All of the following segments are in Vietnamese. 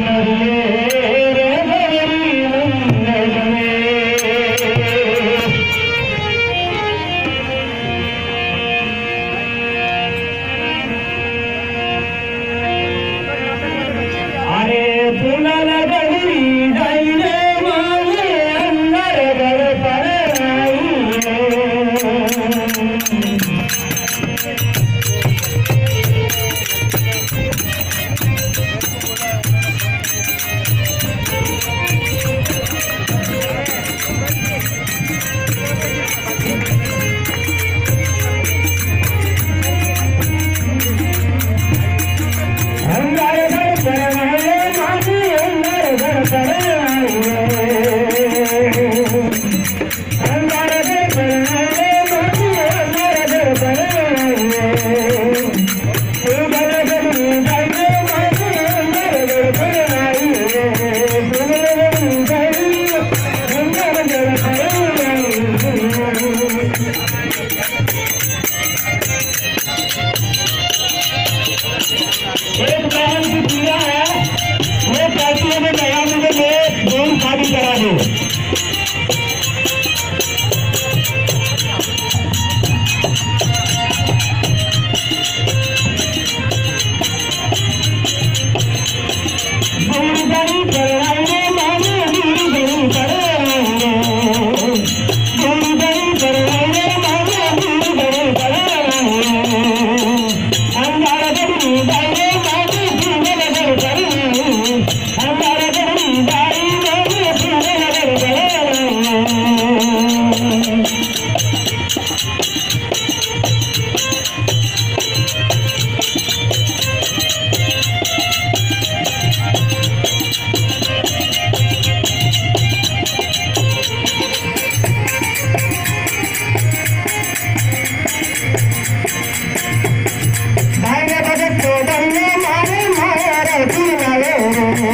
Maria.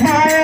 time.